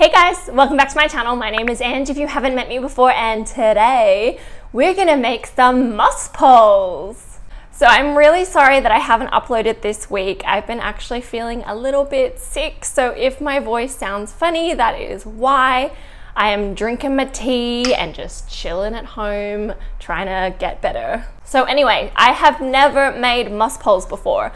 Hey guys, welcome back to my channel. My name is Ange if you haven't met me before and today we're gonna make some moss poles. So I'm really sorry that I haven't uploaded this week. I've been actually feeling a little bit sick so if my voice sounds funny that is why. I am drinking my tea and just chilling at home trying to get better. So anyway, I have never made moss poles before.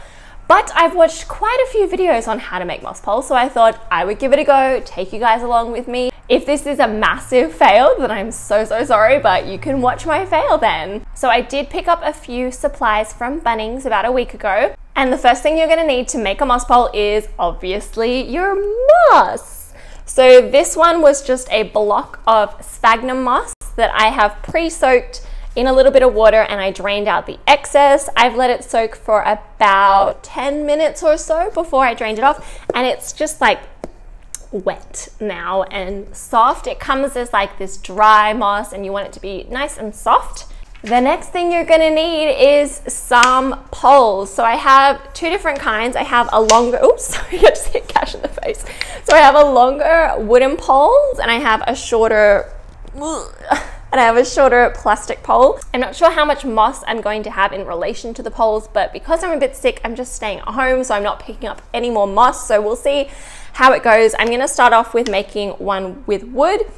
But I've watched quite a few videos on how to make moss poles, so I thought I would give it a go, take you guys along with me. If this is a massive fail, then I'm so, so sorry, but you can watch my fail then. So I did pick up a few supplies from Bunnings about a week ago, and the first thing you're gonna need to make a moss pole is obviously your moss. So this one was just a block of sphagnum moss that I have pre-soaked in a little bit of water and I drained out the excess. I've let it soak for about 10 minutes or so before I drained it off and it's just like wet now and soft. It comes as like this dry moss and you want it to be nice and soft. The next thing you're gonna need is some poles. So I have two different kinds. I have a longer, oops, sorry, I just hit Cash in the face. So I have a longer wooden poles and I have a shorter, and I have a shorter plastic pole. I'm not sure how much moss I'm going to have in relation to the poles, but because I'm a bit sick, I'm just staying at home, so I'm not picking up any more moss. So we'll see how it goes. I'm gonna start off with making one with wood.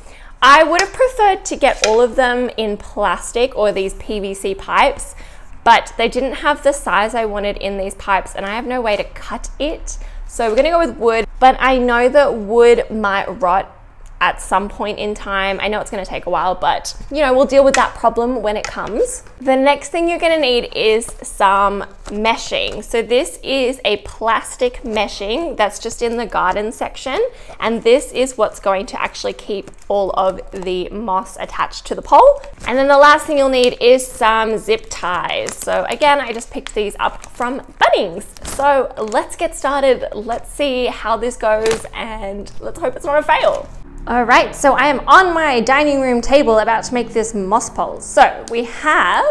I would have preferred to get all of them in plastic or these PVC pipes, but they didn't have the size I wanted in these pipes and I have no way to cut it. So we're gonna go with wood, but I know that wood might rot at some point in time. I know it's gonna take a while, but you know, we'll deal with that problem when it comes. The next thing you're gonna need is some meshing. So this is a plastic meshing that's just in the garden section. And this is what's going to actually keep all of the moss attached to the pole. And then the last thing you'll need is some zip ties. So again, I just picked these up from Bunnings. So let's get started. Let's see how this goes and let's hope it's not a fail. All right, so I am on my dining room table about to make this moss pole. So we have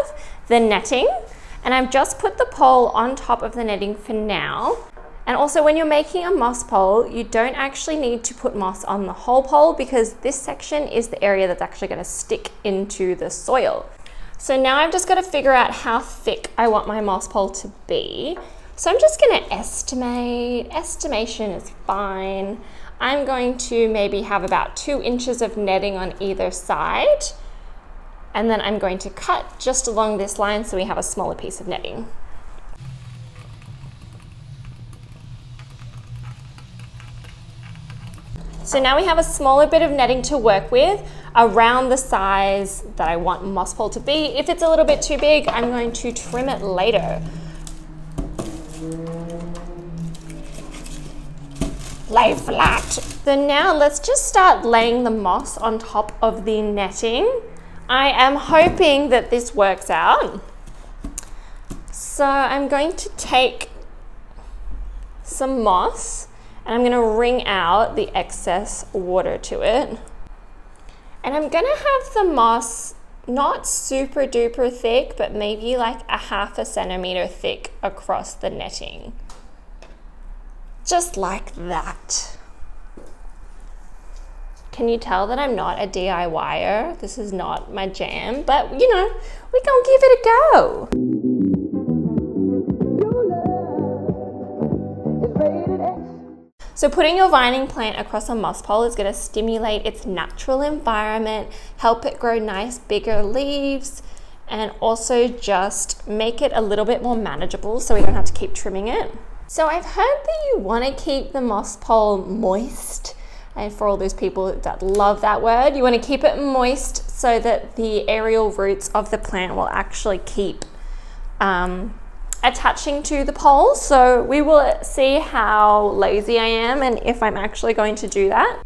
the netting and I've just put the pole on top of the netting for now. And also when you're making a moss pole, you don't actually need to put moss on the whole pole because this section is the area that's actually gonna stick into the soil. So now I've just gotta figure out how thick I want my moss pole to be. So I'm just gonna estimate, estimation is fine. I'm going to maybe have about two inches of netting on either side. And then I'm going to cut just along this line so we have a smaller piece of netting. So now we have a smaller bit of netting to work with around the size that I want moss pole to be. If it's a little bit too big, I'm going to trim it later. Lay flat. So now let's just start laying the moss on top of the netting. I am hoping that this works out. So I'm going to take some moss and I'm gonna wring out the excess water to it. And I'm gonna have the moss not super duper thick, but maybe like a half a centimeter thick across the netting just like that. Can you tell that I'm not a DIYer? This is not my jam, but you know, we're gonna give it a go. So putting your vining plant across a moss pole is going to stimulate its natural environment, help it grow nice bigger leaves, and also just make it a little bit more manageable so we don't have to keep trimming it. So I've heard that you want to keep the moss pole moist. And for all those people that love that word, you want to keep it moist so that the aerial roots of the plant will actually keep um, attaching to the pole. So we will see how lazy I am and if I'm actually going to do that.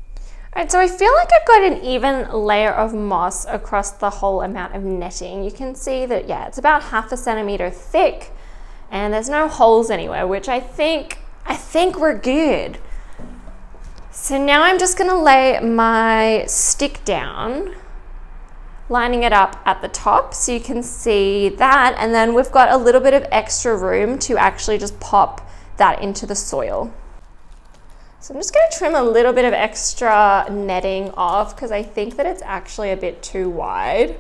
All right, so I feel like I've got an even layer of moss across the whole amount of netting. You can see that, yeah, it's about half a centimeter thick and there's no holes anywhere, which I think, I think we're good. So now I'm just gonna lay my stick down, lining it up at the top so you can see that. And then we've got a little bit of extra room to actually just pop that into the soil. So I'm just to trim a little bit of extra netting off because I think that it's actually a bit too wide.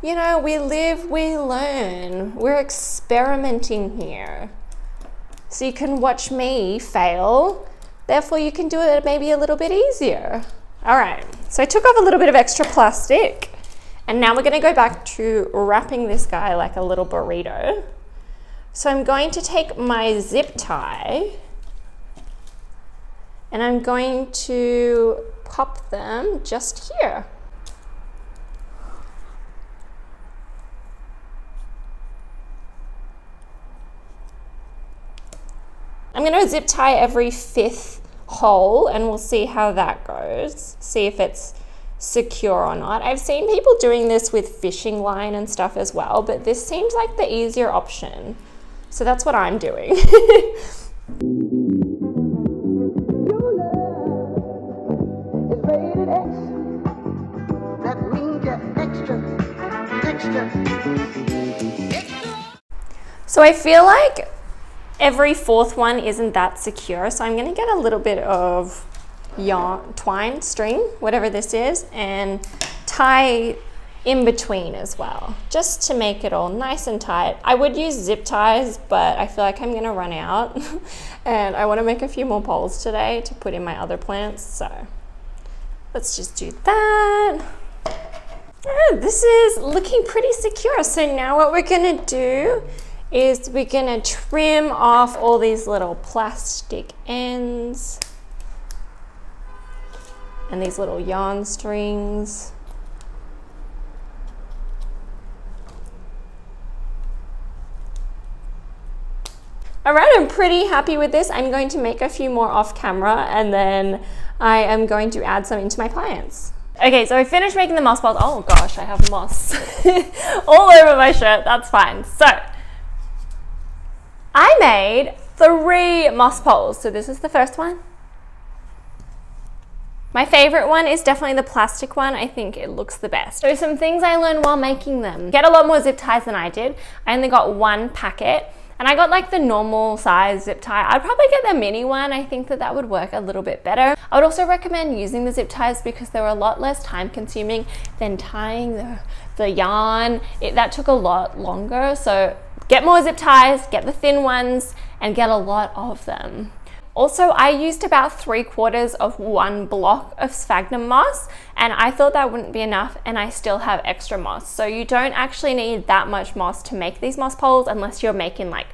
You know, we live, we learn. We're experimenting here. So you can watch me fail. Therefore, you can do it maybe a little bit easier. All right, so I took off a little bit of extra plastic. And now we're gonna go back to wrapping this guy like a little burrito. So I'm going to take my zip tie and I'm going to pop them just here. I'm going to zip tie every fifth hole and we'll see how that goes. See if it's secure or not. I've seen people doing this with fishing line and stuff as well, but this seems like the easier option. So that's what I'm doing. So I feel like every fourth one isn't that secure. So I'm gonna get a little bit of yarn, twine, string, whatever this is, and tie in between as well, just to make it all nice and tight. I would use zip ties, but I feel like I'm gonna run out and I wanna make a few more poles today to put in my other plants, so let's just do that. Oh, this is looking pretty secure. So now what we're gonna do is we're gonna trim off all these little plastic ends and these little yarn strings. All right, I'm pretty happy with this. I'm going to make a few more off camera and then I am going to add some into my plants. Okay, so I finished making the moss poles. Oh gosh, I have moss all over my shirt. That's fine. So I made three moss poles. So this is the first one. My favorite one is definitely the plastic one. I think it looks the best. So some things I learned while making them. Get a lot more zip ties than I did. I only got one packet and I got like the normal size zip tie. I'd probably get the mini one. I think that that would work a little bit better. I would also recommend using the zip ties because they're a lot less time consuming than tying the, the yarn. It, that took a lot longer. So get more zip ties, get the thin ones, and get a lot of them. Also, I used about three quarters of one block of sphagnum moss and I thought that wouldn't be enough and I still have extra moss. So you don't actually need that much moss to make these moss poles unless you're making like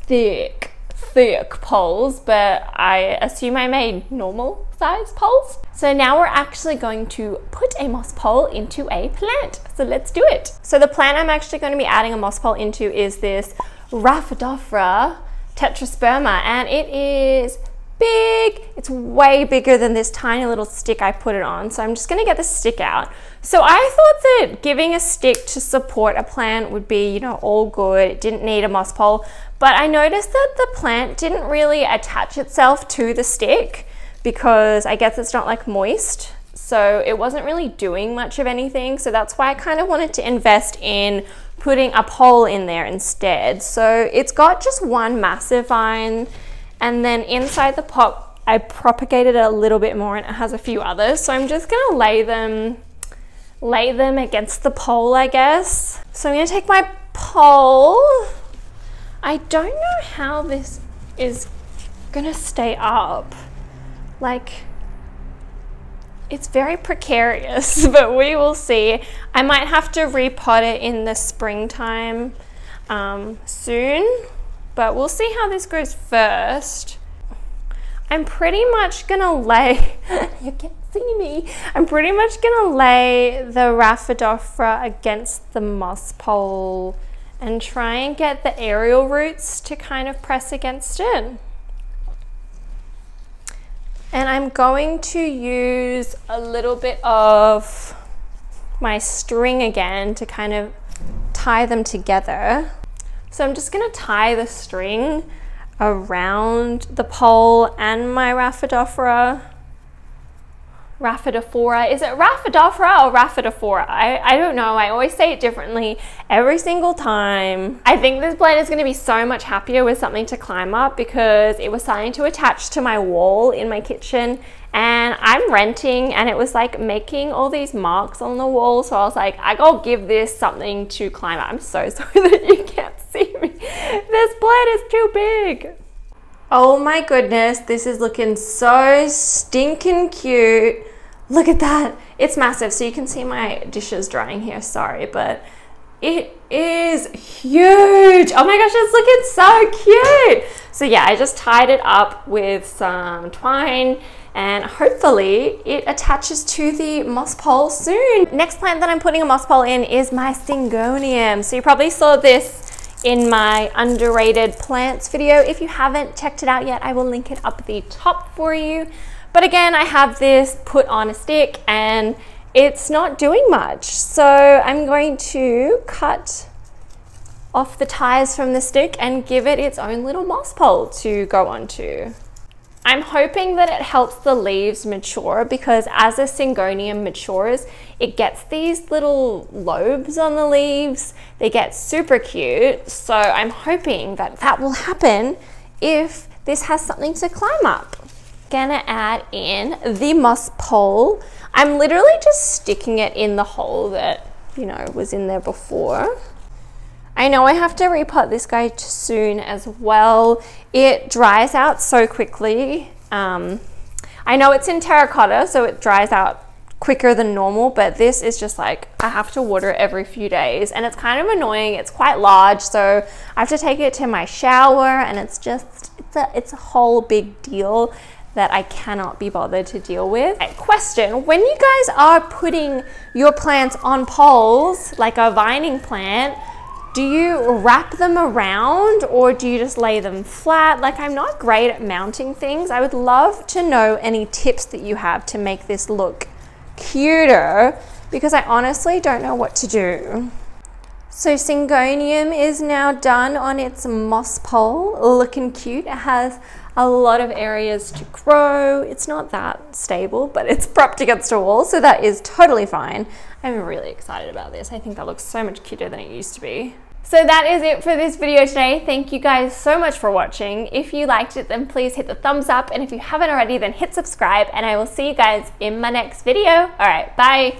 thick, thick poles, but I assume I made normal size poles. So now we're actually going to put a moss pole into a plant. So let's do it. So the plant I'm actually going to be adding a moss pole into is this Rhaphidophora tetrasperma and it is big. It's way bigger than this tiny little stick I put it on. So I'm just gonna get the stick out. So I thought that giving a stick to support a plant would be, you know, all good. It didn't need a moss pole, but I noticed that the plant didn't really attach itself to the stick because I guess it's not like moist. So it wasn't really doing much of anything. So that's why I kind of wanted to invest in putting a pole in there instead. So it's got just one massive vine and then inside the pot I propagated it a little bit more and it has a few others. So I'm just gonna lay them lay them against the pole, I guess. So I'm gonna take my pole. I don't know how this is gonna stay up. Like, it's very precarious, but we will see. I might have to repot it in the springtime um, soon, but we'll see how this goes first. I'm pretty much gonna lay, you can't see me, I'm pretty much gonna lay the Rhaphidophora against the moss pole and try and get the aerial roots to kind of press against it. And I'm going to use a little bit of my string again to kind of tie them together. So I'm just gonna tie the string around the pole and my Rhaphidophora Rhaphidophora. Is it Rhaphidophora or Rhaphidophora? I, I don't know. I always say it differently every single time. I think this plant is going to be so much happier with something to climb up because it was starting to attach to my wall in my kitchen and I'm renting and it was like making all these marks on the wall. So I was like, I gotta give this something to climb up. I'm so sorry that you can't see me. This plant is too big. Oh my goodness, this is looking so stinking cute. Look at that. It's massive. So you can see my dishes drying here. Sorry, but it is huge. Oh my gosh, it's looking so cute. So yeah, I just tied it up with some twine and hopefully it attaches to the moss pole soon. Next plant that I'm putting a moss pole in is my Syngonium. So you probably saw this in my underrated plants video. If you haven't checked it out yet, I will link it up the top for you. But again, I have this put on a stick and it's not doing much. So I'm going to cut off the ties from the stick and give it its own little moss pole to go onto. I'm hoping that it helps the leaves mature because as a syngonium matures, it gets these little lobes on the leaves. They get super cute. So I'm hoping that that will happen if this has something to climb up. Gonna add in the moss pole. I'm literally just sticking it in the hole that, you know, was in there before. I know I have to repot this guy soon as well. It dries out so quickly. Um, I know it's in terracotta, so it dries out quicker than normal, but this is just like, I have to water it every few days and it's kind of annoying. It's quite large, so I have to take it to my shower and it's just, it's a, it's a whole big deal that I cannot be bothered to deal with. Question, when you guys are putting your plants on poles, like a vining plant, do you wrap them around or do you just lay them flat? Like I'm not great at mounting things. I would love to know any tips that you have to make this look cuter because I honestly don't know what to do. So Syngonium is now done on its moss pole, looking cute. It has a lot of areas to grow. It's not that stable, but it's propped against a wall, so that is totally fine. I'm really excited about this. I think that looks so much cuter than it used to be. So that is it for this video today. Thank you guys so much for watching. If you liked it, then please hit the thumbs up. And if you haven't already, then hit subscribe. And I will see you guys in my next video. All right, bye.